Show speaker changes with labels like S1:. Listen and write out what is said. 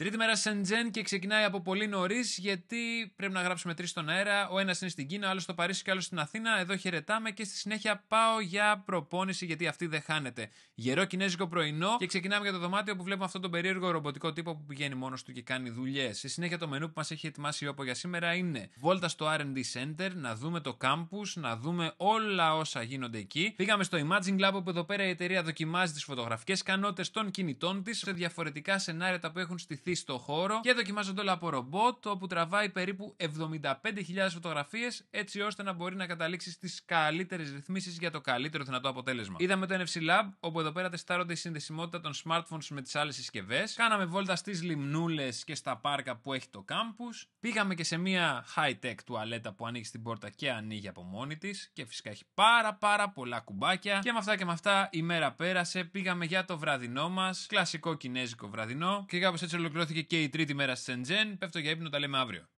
S1: Τρίτη μέρα Σεντζέν και ξεκινάει από πολύ νωρίς γιατί πρέπει να γράψουμε τρεις στον αέρα. Ο ένας είναι στην Κίνα, άλλος στο Παρίσι και άλλος στην Αθήνα. Εδώ χαιρετάμε και στη συνέχεια πάω για προπόνηση γιατί αυτή δεν χάνεται. Γερό κινέζικο πρωινό και ξεκινάμε για το δωμάτιο που βλέπουμε αυτόν τον περίεργο ρομποτικό τύπο που πηγαίνει μόνος του και κάνει δουλειές. Στη συνέχεια το μενού που μας έχει ετοιμάσει η για σήμερα είναι βόλτα στο RD Center, να δούμε το campus, να δούμε όλα όσα γίνονται εκεί. Πήγαμε στο Imaging Lab όπου εδώ πέρα η εταιρεία δοκιμάζει τις φωτογραφικές ικανότητε των κινητών της σε διαφορετικά σενάρια που έχουν στηθεί στο χώρο και δοκιμάζονται όλα από ρομπότ, όπου τραβάει περίπου 75.000 φωτογραφίες έτσι ώστε να μπορεί να καταλήξει στις καλύτερες ρυθμίσεις για το καλύτερο δυνατό αποτέλεσμα. Είδαμε το NFC Lab, όπου εδώ πέρα τεστάρονται η συνδεσιμότητα των smartphones με τις άλλες συσκευές. Κάναμε βόλτα στις λιμνούλες και στα πάρκα που έχει το campus. Πήγαμε και σε μια high-tech τουαλέτα που ανοίγει την πόρτα και ανοίγει από μόνη της. Και φυσικά έχει πάρα πάρα πολλά κουμπάκια. Και με αυτά και με αυτά η μέρα πέρασε. Πήγαμε για το βραδινό μας. Κλασικό κινέζικο βραδινό. Και κάπως έτσι ολοκληρώθηκε και η τρίτη μέρα στη Σεντζέν. Πέφτω για ύπνο, τα λέμε αύριο.